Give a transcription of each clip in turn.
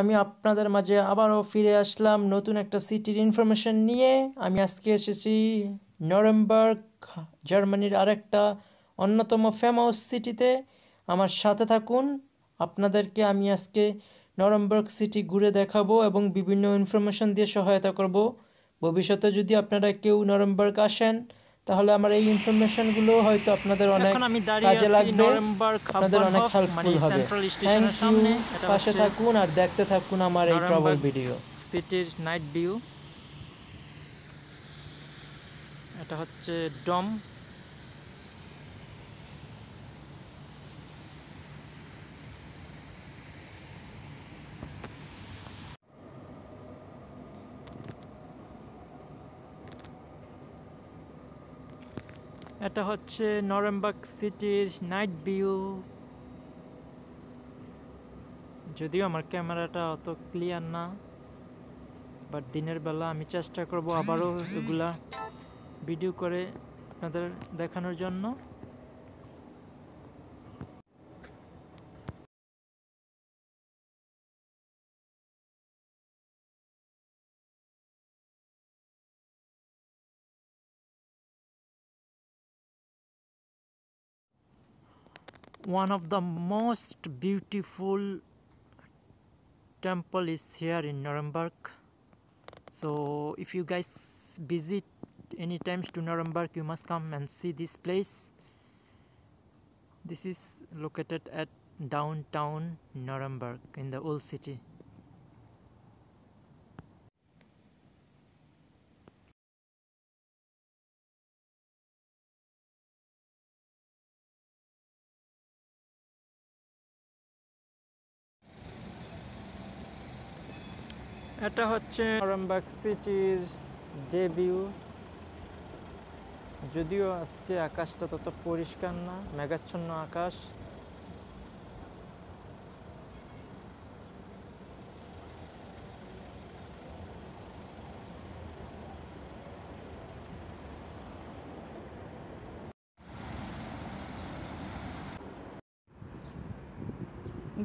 আমি আপনাদের মাঝে আবারও ফিরে আসলাম নতুন একটা সিটির ইনফরমেশন নিয়ে। আমি আজকে এসেছি নরেমবার্গ জার্মানির আরেকটা অন্যতম ফেমাস সিটিতে আমার সাথে থাকুন, আপনাদেরকে আমি আজকে নরেমবার্গ সিটি ঘুরে দেখাবো এবং বিভিন্ন ইনফরমেশন দিয়ে সহায়তা করব। ভবিষ্যতে যদি আপনারা কেউ নরেমবার্গ আসেন তাহলে আমার এই ইনফরমেশনগুলো হয়তো আপনাদের অনেক কাজে লাগবে। আপনাদের অনেক হেল্পফুল হবে। থ্যাংক ইউ পাশে থাকুন আর দেখতে থাকুন আমার এই ট্রাভেল ভিডিও সিটির নাইট ভিউ এটা হচ্ছে ডম। এটা হচ্ছে নরেমবাগ সিটির নাইট ভিউ। যদিও আমার ক্যামেরাটা অত ক্লিয়ার না, বাট দিনের বেলা আমি চেষ্টা করব আবারও এগুলা ভিডিও করে আপনাদের দেখানোর জন্য। One of the most beautiful temple is here in Nuremberg. So if you guys visit any times to Nuremberg you must come and see this place. This is located at downtown Nuremberg in the old city এটা হচ্ছে আরামবাগ সিটির debut যদিও আজকে আকাশটা তত পরিষ্কার না মেঘাচ্ছন্ন আকাশ।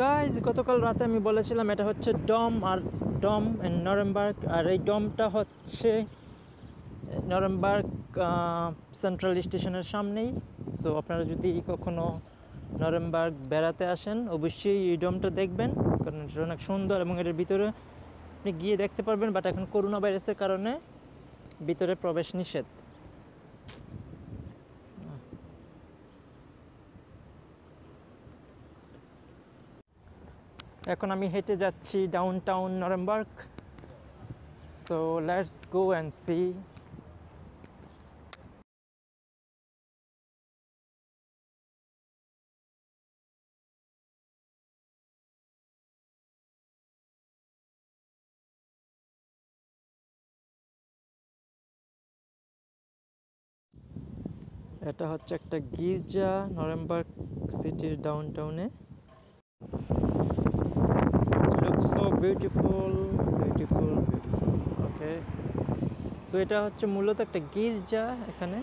গাইজ গতকাল রাতে আমি বলেছিলাম এটা হচ্ছে ডম আর ডম নরেমবার্গ, আর এই ডমটা হচ্ছে নরেমবার্গ সেন্ট্রাল স্টেশনের সামনেই। সো আপনারা যদি কখনো নরেমবার্গ বেড়াতে আসেন, অবশ্যই এই ডমটা দেখবেন, কারণ এটা অনেক সুন্দর এবং এটার ভিতরে আপনি গিয়ে দেখতে পারবেন বাট এখন করোনা ভাইরাসের কারণে ভিতরে প্রবেশ নিষেধ। এখন আমি হেঁটে যাচ্ছি downtown Nuremberg so let's go and see এটা হচ্ছে একটা গির্জা নরেমবার্গ সিটির ডাউন টাউনে so beautiful beautiful beautiful okay so এটা হচ্ছে মূলত একটা গির্জা এখানে।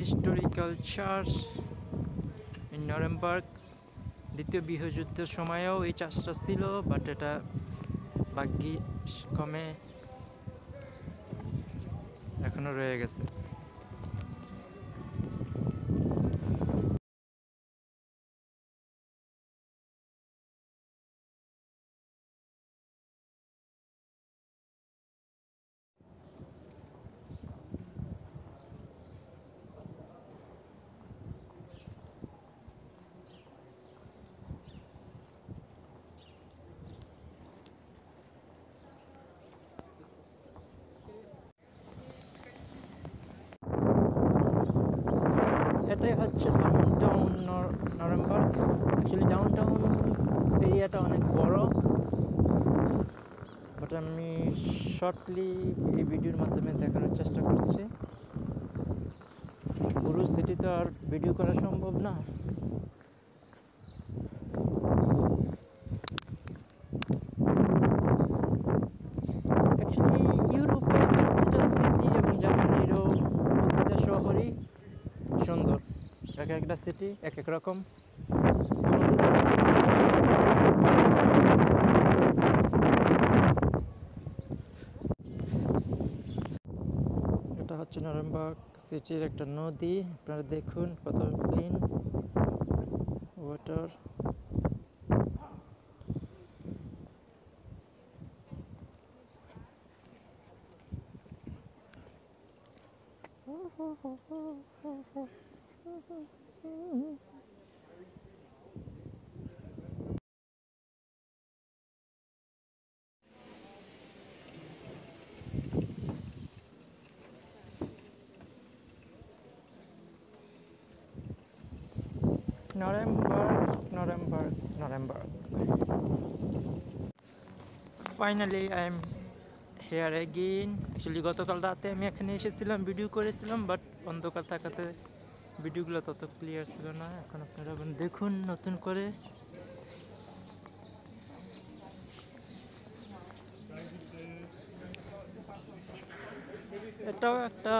হিস্টোরিক্যাল চার্চ ইন নরেমবার্গ দ্বিতীয় বিশ্বযুদ্ধের সময়ও এই চার্চটা ছিল বাট এটা ভাগ্যি কমে এখনও রয়ে গেছে। হচ্ছে ডাউনটাউন নভেম্বর। অ্যাকচুয়ালি ডাউনটাউন এরিয়াটা অনেক বড়। বাট আমি শর্টলি এই ভিডিওর মাধ্যমে দেখানোর চেষ্টা করছি। পুরো সিটি তো আর ভিডিও করা সম্ভব না অ্যাকচুয়ালি ইউরোপের প্রতিটা সিটি এবং জার্মানিরও প্রতিটা শহরই সুন্দর সিটি এক এক রকম। এটা হচ্ছে নরেমবাগ সিটির একটা নদী। আপনারা দেখুন কত clean water Nuremberg, Nuremberg, Nuremberg. Finally I am here again actually গতকাল রাতে আমি এখানে এসেছিলাম ভিডিও করেছিলাম বাট অন্ধকার থাকাতে ভিডিওগুলো তত ক্লিয়ার ছিল না। এখন আপনারা দেখুন নতুন করে। এটাও একটা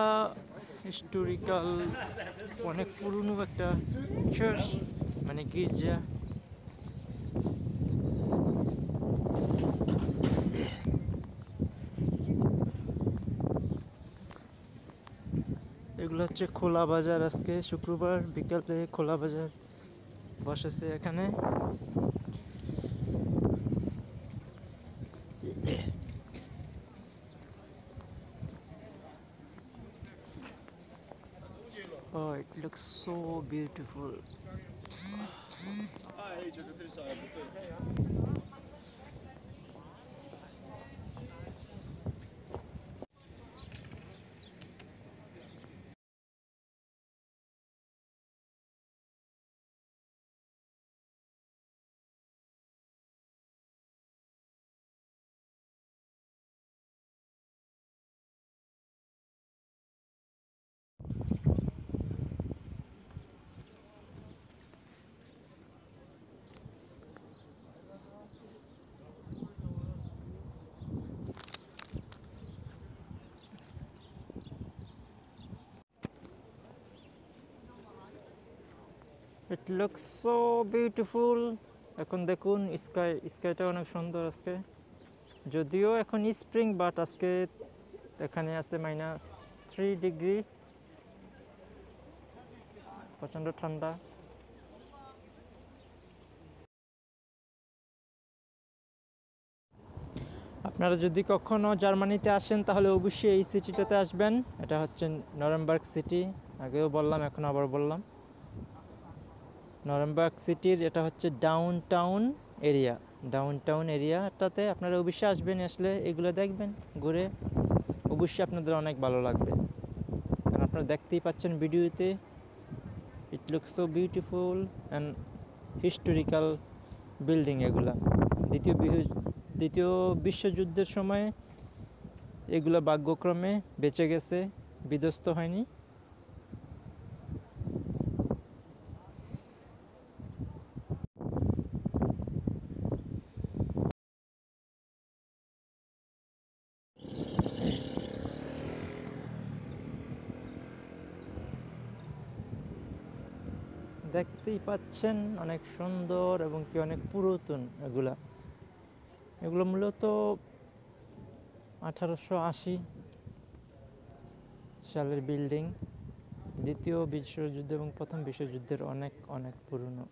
হিস্টোরিক্যাল অনেক পুরনো একটা চার্চ মানে গির্জা। হচ্ছে খোলা বাজার আজকে শুক্রবার বিকালে খোলা বাজার বসেছে এখানে Oh, it looks so beautiful. Looks beautiful এখন দেখুন স্কাই স্কাইটা অনেক সুন্দর আজকে। যদিও এখন স্প্রিং বাট আজকে এখানে আছে মাইনাস থ্রি ডিগ্রি প্রচণ্ড ঠান্ডা। আপনারা যদি কখনো জার্মানিতে আসেন, তাহলে অবশ্যই এই সিটিটাতে আসবেন। এটা হচ্ছে নরেমবার্গ সিটি আগেও বললাম, এখন আবার বললাম। নরেমবার্গ সিটির এটা হচ্ছে downtown area down town এরিয়াটাতে আপনারা অবশ্যই আসবেন, আসলে এগুলো দেখবেন, ঘুরে অবশ্যই আপনাদের অনেক ভালো লাগবে। কারণ আপনারা দেখতেই পাচ্ছেন ভিডিওতে it look so beautiful and historical building এগুলা। দ্বিতীয় দ্বিতীয় বিশ্বযুদ্ধের সময় এগুলো ভাগ্যক্রমে বেঁচে গেছে, বিধ্বস্ত হয়নি। দেখতেই পাচ্ছেন অনেক সুন্দর এবং কি অনেক পুরাতন এগুলা। এগুলো মূলত আঠারোশো আশি সালের বিল্ডিং, দ্বিতীয় বিশ্বযুদ্ধ এবং প্রথম বিশ্বযুদ্ধের অনেক অনেক পুরনো।